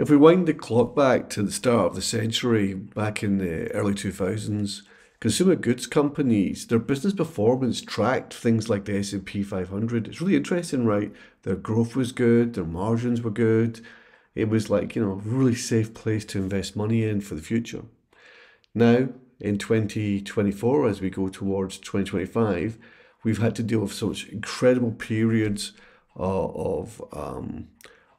If we wind the clock back to the start of the century, back in the early 2000s, consumer goods companies, their business performance tracked things like the S&P 500. It's really interesting, right? Their growth was good, their margins were good. It was like, you know, a really safe place to invest money in for the future. Now, in 2024, as we go towards 2025, we've had to deal with such incredible periods uh, of um,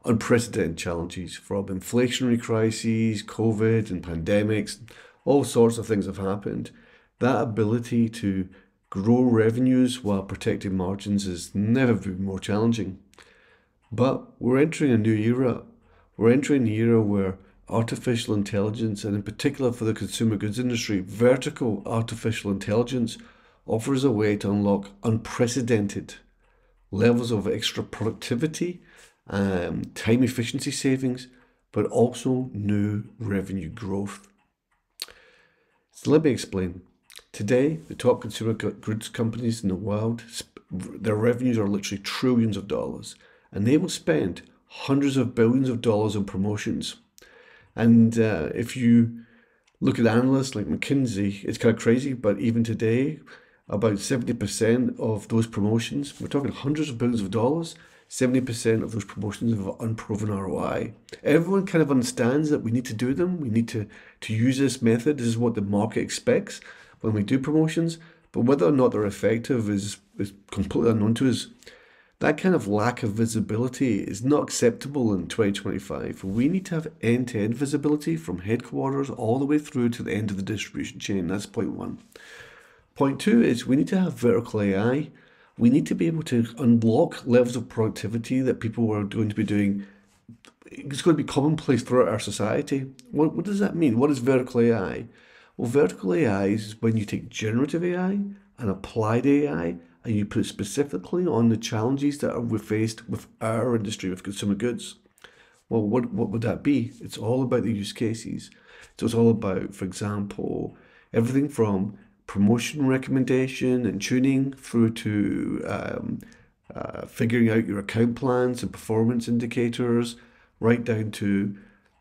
unprecedented challenges from inflationary crises, COVID, and pandemics. All sorts of things have happened. That ability to grow revenues while protecting margins has never been more challenging. But we're entering a new era. We're entering an era where artificial intelligence, and in particular for the consumer goods industry, vertical artificial intelligence offers a way to unlock unprecedented levels of extra productivity, um, time efficiency savings, but also new revenue growth. So let me explain. Today, the top consumer goods companies in the world, their revenues are literally trillions of dollars, and they will spend hundreds of billions of dollars on promotions. And uh, if you look at analysts like McKinsey, it's kind of crazy, but even today, about 70% of those promotions, we're talking hundreds of billions of dollars, 70% of those promotions have unproven ROI. Everyone kind of understands that we need to do them. We need to, to use this method. This is what the market expects when we do promotions. But whether or not they're effective is, is completely unknown to us. That kind of lack of visibility is not acceptable in 2025. We need to have end to end visibility from headquarters all the way through to the end of the distribution chain. That's point one. Point two is we need to have vertical AI. We need to be able to unlock levels of productivity that people are going to be doing. It's going to be commonplace throughout our society. What, what does that mean? What is vertical AI? Well, vertical AI is when you take generative AI and applied AI and you put it specifically on the challenges that we faced with our industry with consumer goods. Well, what, what would that be? It's all about the use cases. So it's all about, for example, everything from promotion recommendation and tuning through to um, uh, figuring out your account plans and performance indicators, right down to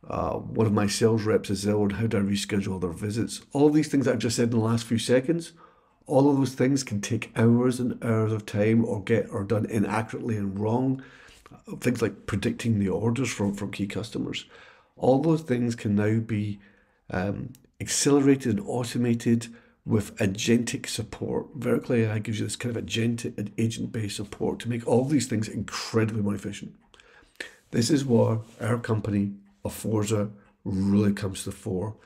uh, one of my sales reps is ill and how do I reschedule their visits. All these things I've just said in the last few seconds, all of those things can take hours and hours of time or get or done inaccurately and wrong. Things like predicting the orders from, from key customers. All those things can now be um, accelerated and automated with agentic support. Vertical AI gives you this kind of agentic agent-based support to make all these things incredibly more efficient. This is where our company, Aforza, really comes to the fore.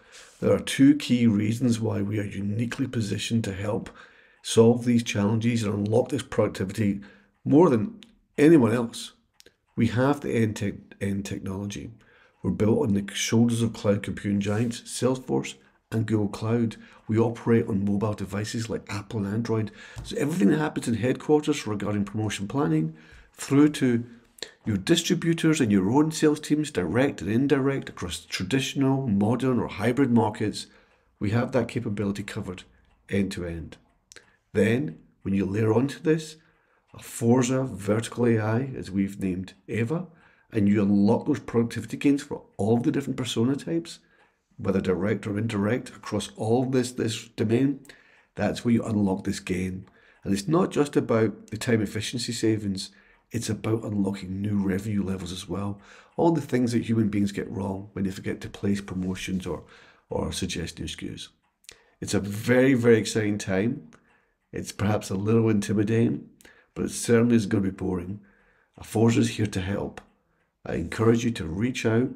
There are two key reasons why we are uniquely positioned to help solve these challenges and unlock this productivity more than anyone else. We have the end-to-end technology. We're built on the shoulders of cloud computing giants, Salesforce, and Google Cloud. We operate on mobile devices like Apple and Android. So everything that happens in headquarters regarding promotion planning through to your distributors and your own sales teams, direct and indirect, across traditional, modern, or hybrid markets, we have that capability covered end to end. Then, when you layer onto this Aforza vertical AI, as we've named Ava, and you unlock those productivity gains for all the different persona types, whether direct or indirect, across all this this domain, that's where you unlock this gain. And it's not just about the time efficiency savings, it's about unlocking new revenue levels as well. All the things that human beings get wrong when they forget to place promotions or, or suggest new SKUs. It's a very, very exciting time. It's perhaps a little intimidating, but it certainly is going to be boring. Aforza is here to help. I encourage you to reach out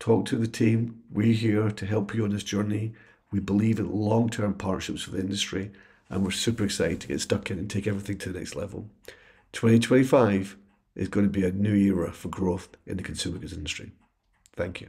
talk to the team. We're here to help you on this journey. We believe in long term partnerships with industry, and we're super excited to get stuck in and take everything to the next level. 2025 is going to be a new era for growth in the consumer goods industry. Thank you.